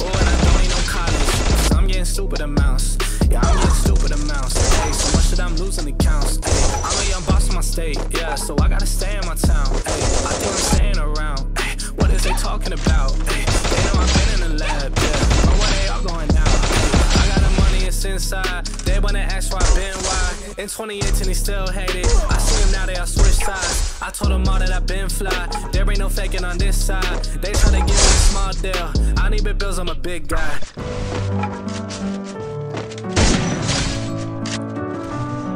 Oh, and I don't need no college, cause I'm getting stupid amounts. Yeah, I'm getting stupid amounts. Hey, so much that I'm losing accounts. Hey, I'm a young boss in my state, yeah, so I gotta stay in my town. Hey, I think I'm staying around. Hey, what is they talking about? Hey, they know I've been in the lab, yeah. Oh, where they all going now? Hey, I got the money, it's inside. They wanna ask why I've been. In 2018, he still hated. I see him now, they all switch sides. I told them all that I've been fly. There ain't no faking on this side. They try to give me a small deal. I need big bills, I'm a big guy.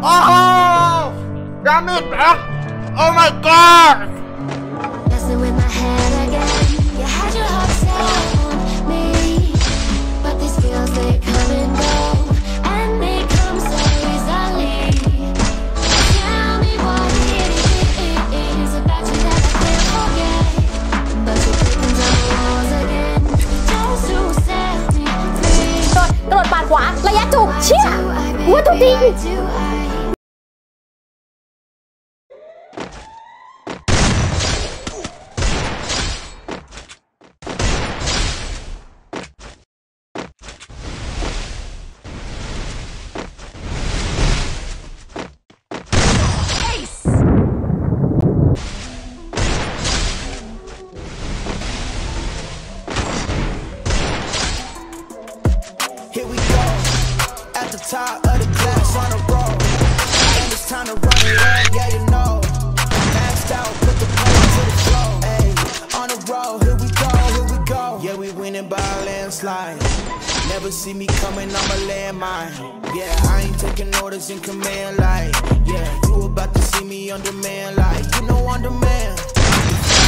Oh! Damn it! Oh my god! าดขวา ระยะจุกเชี่ย Do I, หัวจุกจริง time to run it up, yeah, you know. Maxed out, put the pedal to the floor. Ayy, on the road, here we go, here we go. Yeah, we winning by a landslide. Never see me coming, I'm a landmine. Yeah, I ain't taking orders in command, like, yeah, you about to see me on demand, like, you know, on demand.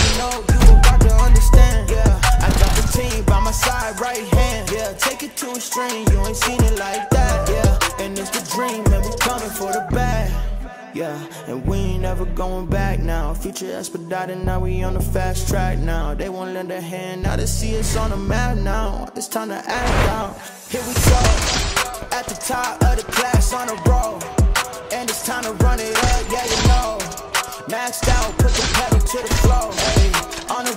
You know, you about to understand, yeah. I got the team by my side, right hand. Yeah, take it to a string, you ain't seen it like that. Yeah, and it's the dream, and we coming for the bag. Yeah, and we ain't never going back now. Future expedited, now we on the fast track now. They won't lend a hand, now they see us on the map now. It's time to act out. Here we go, at the top of the class on a roll. And it's time to run it up, yeah, you know. Maxed out, put the pedal to the floor. Ayy, on the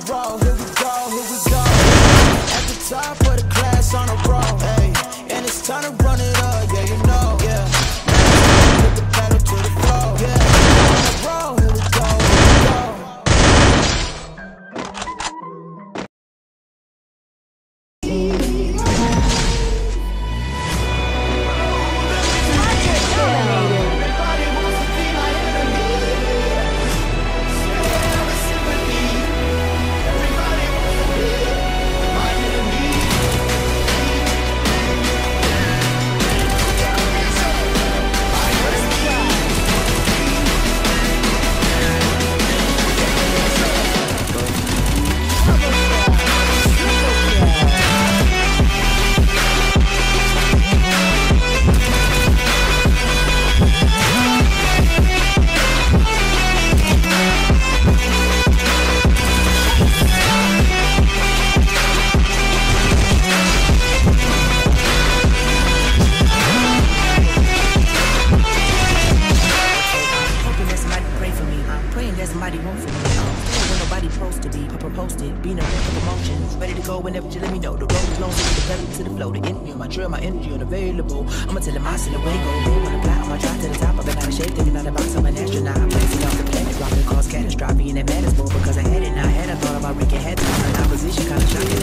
be. Papa posted, being a wreck of emotions. Ready to go whenever you let me know. The road is long, so the pedal to the flow. The energy on my trail, my energy unavailable. I'ma tell him I still away go. They wanna fly, I'ma try to the top. I've been out of shape, taking out the box. I'm an astronaut. I'm off the planet, dropping cause catastrophe. And it matters more because I had it. Now I had I thought about had time. And opposition kinda shocking.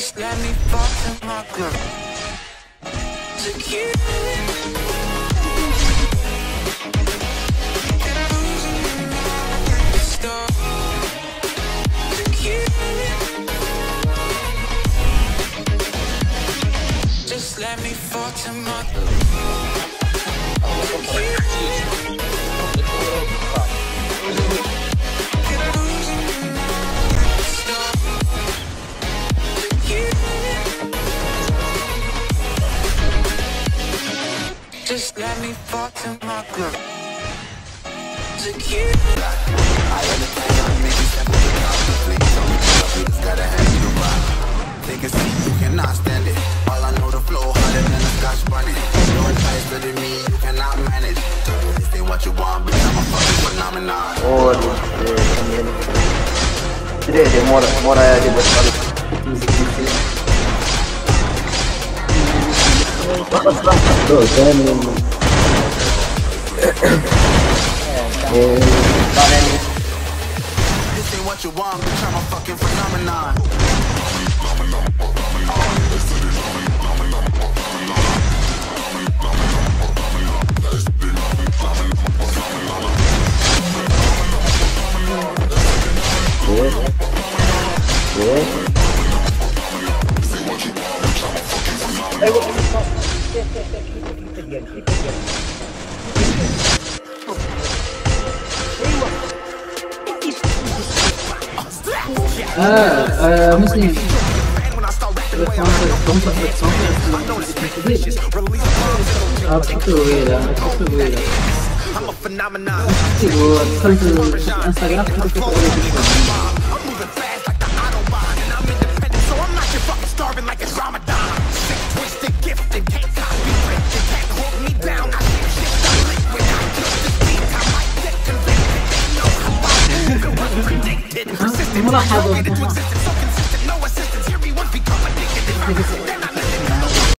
Just let me fall to my girl. Secure. Just let me fall to my girl. Secure. Take a seat, you cannot stand it. All I know, the flow harder than a scotch bonnet. You're nicer than me, you cannot manage. This ain't what you want, bitch, I'm a fucking phenomenon. Oh, dia kami ni. Tidak dia mora mora dia buat kan. Eh, mana ni? This ain't what you want, bitch, I'm a fucking phenomenon. Ah, ah, Muslim. Capoeira, capoeira. I'm a phenomenon. Tipo, tanto Instagram quanto I'm moving 不要太多。不